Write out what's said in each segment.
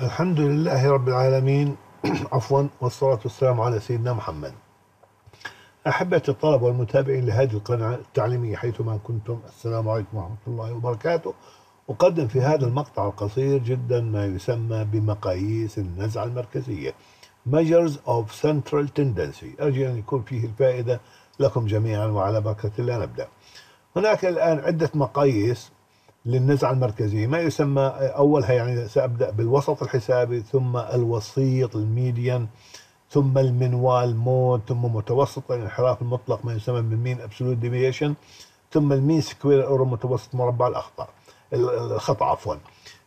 الحمد لله رب العالمين. عفوا والصلاة والسلام على سيدنا محمد. أحبة الطلبة والمتابعين لهذه القناة التعليمية حيثما كنتم السلام عليكم ورحمة الله وبركاته. أقدم في هذا المقطع القصير جدا ما يسمى بمقاييس النزعة المركزية Measures of Central Tendency. أرجو أن يكون فيه الفائدة لكم جميعا وعلى بركة الله نبدأ. هناك الآن عدة مقاييس للنزعة المركزية. ما يسمى أولها يعني سأبدأ بالوسط الحسابي ثم الوسيط ال median ثم المنوال mode ثم متوسط الانحراف المطلق ما يسمى بال mean absolute deviation ثم ال mean square أو متوسط مربع الأخطاء الخطأ عفوا.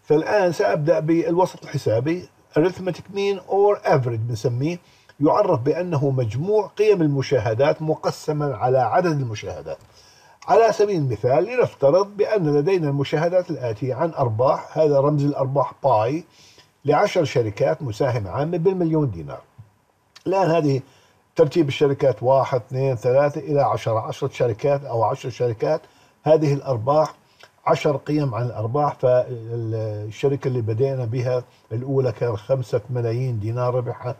فالآن سأبدأ بالوسط الحسابي. arithmetic mean or average بنسميه. يعرف بأنه مجموع قيم المشاهدات مقسما على عدد المشاهدات. على سبيل المثال لنفترض بأن لدينا المشاهدات الآتية عن أرباح هذا رمز الأرباح باي لعشر شركات مساهمة عامة بالمليون دينار. الآن هذه ترتيب الشركات واحد اثنين ثلاثة إلى عشرة عشرة شركات أو عشر شركات هذه الأرباح عشر قيم عن الأرباح فالشركة اللي بدينا بها الأولى كان خمسة ملايين دينار ربحها.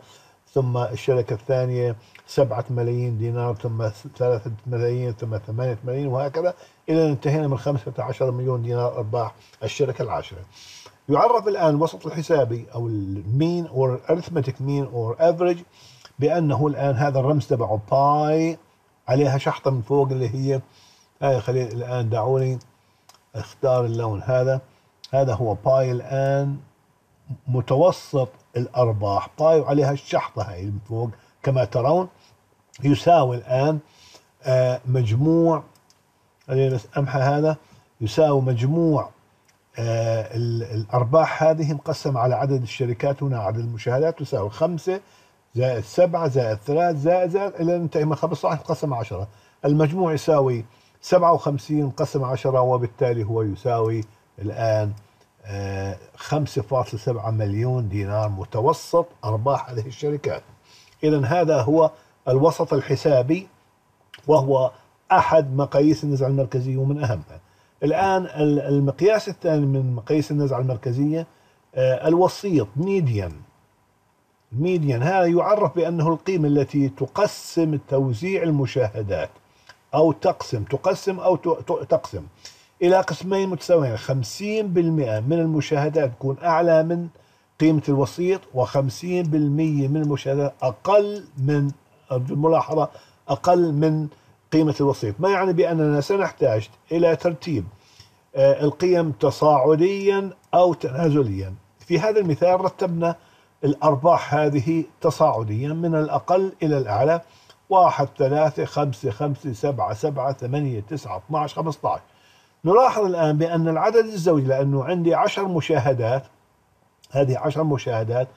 ثم الشركة الثانية سبعة ملايين دينار ثم ثلاثة ملايين ثم ثمانية ملايين وهكذا إلى أن انتهينا من خمسة عشر مليون دينار أرباح الشركة العاشرة. يعرف الآن الوسط الحسابي أو ال mean أو arithmetic mean أو average بأنه الآن هذا الرمز تبعه باي عليها شحطة من فوق اللي هي هاي خلينا الآن دعوني اختار اللون هذا. هذا هو باي الآن متوسط الأرباح. باي وعليها الشحطة هاي من فوق. كما ترون يساوي الآن آه، مجموع أمحى هذا يساوي مجموع آه، الأرباح هذه مقسمة على عدد الشركات هنا عدد المشاهدات تساوي خمسة زائد سبعة زائد ثلاث زائد زائد إلى ننتهي من 15 مقسم 10 المجموع يساوي 57 مقسم 10 وبالتالي هو يساوي الآن 5.7 آه، مليون دينار متوسط أرباح هذه الشركات. إذا هذا هو الوسط الحسابي وهو أحد مقاييس النزعة المركزية ومن أهمها. الآن المقياس الثاني من مقاييس النزعة المركزية آه، الوسيط median median هذا يعرف بأنه القيمة التي تقسم توزيع المشاهدات أو تقسم تقسم أو تقسم. إلى قسمين متساويين 50% من المشاهدات تكون أعلى من قيمة الوسيط و50% من المشاهدات أقل من الملاحظة أقل من قيمة الوسيط. ما يعني بأننا سنحتاج إلى ترتيب آه، القيم تصاعديا أو تنازليا. في هذا المثال رتبنا الأرباح هذه تصاعديا من الأقل إلى الأعلى واحد ثلاثة خمسة خمسة سبعة سبعة ثمانية تسعة 12 15 نلاحظ الآن بأن العدد الزوجي لأنه عندي عشر مشاهدات هذه عشر مشاهدات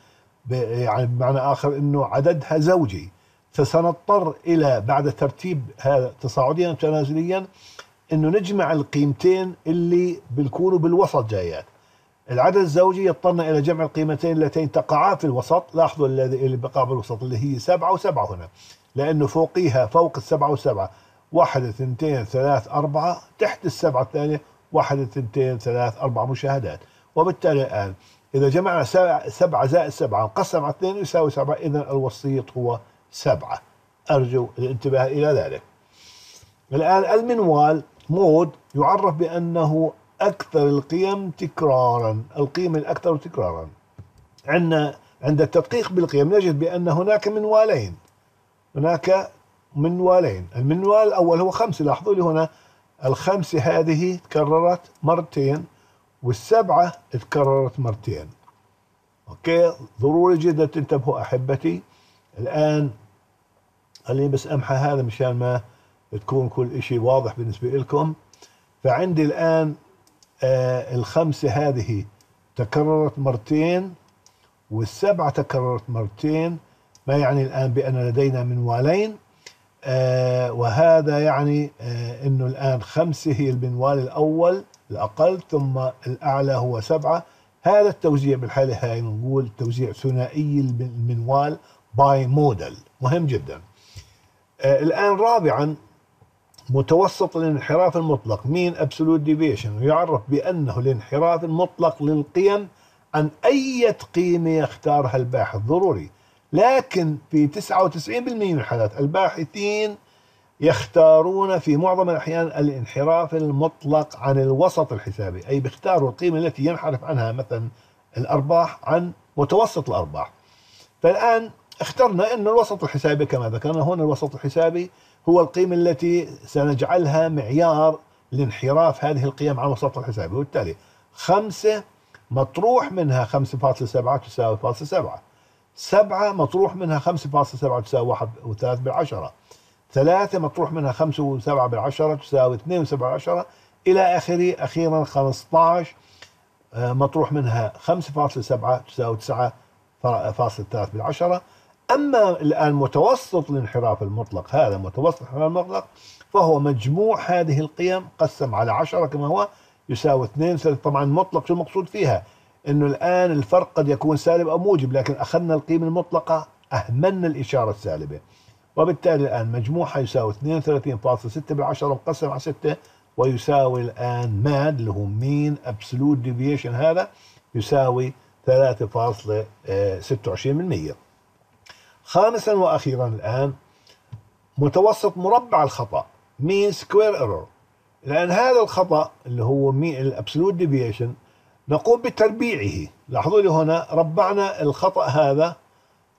يعني بمعنى آخر أنه عددها زوجي. فسنضطر إلى بعد ترتيب هذا تصاعديا وتنازليا أنه نجمع القيمتين اللي بيكونوا بالوسط جايات. العدد الزوجي يضطرنا إلى جمع القيمتين اللتين تقعا في الوسط. لاحظوا اللي بقى بالوسط اللي هي سبعة وسبعة هنا لأنه فوقيها فوق السبعة وسبعة. واحد اثنتين ثلاث أربعة تحت السبعة الثانية واحد اثنتين ثلاث أربعة مشاهدات. وبالتالي الآن إذا جمعنا سبعة زائد سبعة نقسم على اثنين يساوي سبعة إذا الوسيط هو سبعة. أرجو الانتباه إلى ذلك. الآن المنوال مود يعرف بأنه أكثر القيم تكرارا. القيمة الأكثر تكرارا. عندنا عند التدقيق بالقيم نجد بأن هناك منوالين. هناك منوالين المنوال الأول هو خمسة لاحظوا لي هنا الخمسة هذه تكررت مرتين والسبعة تكررت مرتين. أوكي؟ ضروري جدا تنتبهوا أحبتي. الآن خليني بس أمحى هذا مشان ما تكون كل شيء واضح بالنسبة لكم. فعندي الآن آه الخمسة هذه تكررت مرتين والسبعة تكررت مرتين. ما يعني الآن بأن لدينا منوالين؟ وهذا يعني آه أنه الآن خمسة هي المنوال الأول الأقل ثم الأعلى هو سبعة. هذا التوزيع بالحالة هاي نقول توزيع ثنائي المنوال باي موديل. مهم جدا. آه الآن رابعا متوسط الانحراف المطلق. mean absolute deviation ويعرف بأنه الانحراف المطلق للقيم عن أي قيمة يختارها الباحث. ضروري. لكن في 99% من الحالات الباحثين يختارون في معظم الأحيان الانحراف المطلق عن الوسط الحسابي أي بيختاروا القيمة التي ينحرف عنها مثلا الأرباح عن متوسط الأرباح. فالآن اخترنا أن الوسط الحسابي كما ذكرنا هنا الوسط الحسابي هو القيمة التي سنجعلها معيار لانحراف هذه القيم عن الوسط الحسابي. وبالتالي خمسة مطروح منها 5.7 تساوي فاصل سبعة مطروح منها 5.7 تساوي واحد وثلاث بالعشرة. ثلاثة مطروح منها خمسة وسبعة بالعشرة تساوي اثنين وسبعة بالعشرة. إلى آخره أخيرا 15 آه، مطروح منها 5.7 تساوي 9.3 بالعشرة. أما الآن متوسط الانحراف المطلق هذا متوسط الانحراف المطلق فهو مجموع هذه القيم قسم على 10 كما هو يساوي 2 طبعا مطلق شو المقصود فيها؟ إنه الآن الفرق قد يكون سالب أو موجب لكن أخذنا القيمة المطلقة أهملنا الإشارة السالبة. وبالتالي الآن مجموعها يساوي 32.6 بالعشرة مقسم على 6 ويساوي الآن MAD اللي هو mean absolute deviation هذا يساوي 3.26% خامسا وأخيرا الآن متوسط مربع الخطأ mean square error لأن هذا الخطأ اللي هو mean ال absolute deviation نقوم بتربيعه. لاحظوا لي هنا ربعنا الخطأ هذا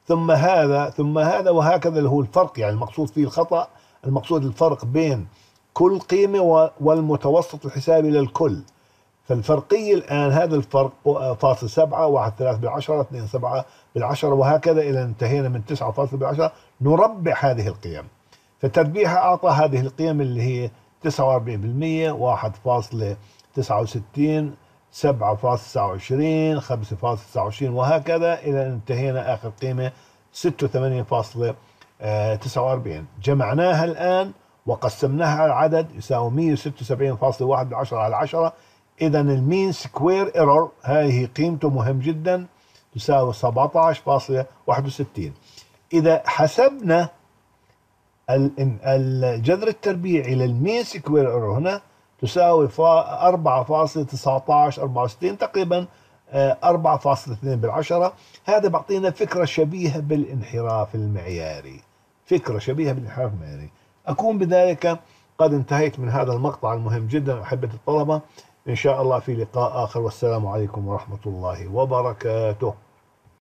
ثم هذا ثم هذا وهكذا اللي هو الفرق. يعني المقصود فيه الخطأ المقصود الفرق بين كل قيمة والمتوسط الحسابي للكل فالفرقية الآن هذا الفرق فاصل سبعة واحد ثلاث بالعشرة اثنين سبعة بالعشرة وهكذا إلى انتهينا من تسعة فاصل بالعشرة نربع هذه القيم. فتربيعها أعطى هذه القيم اللي هي تسعة وأربعين بالمية واحد فاصلة تسعة وستين سبعة فاصل تسعة وعشرين خمسة فاصل تسعة وعشرين وهكذا إلى أن انتهينا آخر قيمة ستة وثمانين فاصلة آه، تسعة وأربعين. جمعناها الآن وقسمناها على العدد يساوي مية وستة وسبعين فاصلة واحد بالعشرة على عشرة. اذا ال mean square error هذه قيمته مهم جدا تساوي 17.61 إذا حسبنا الجذر التربيعي لل mean square error هنا تساوي 4.19 64 تقريبا 4.2 آه، بالعشرة. هذا بعطينا فكرة شبيهة بالانحراف المعياري. فكرة شبيهة بالانحراف المعياري. أكون بذلك قد انتهيت من هذا المقطع المهم جدا أحبة الطلبة. إن شاء الله في لقاء آخر. والسلام عليكم ورحمة الله وبركاته.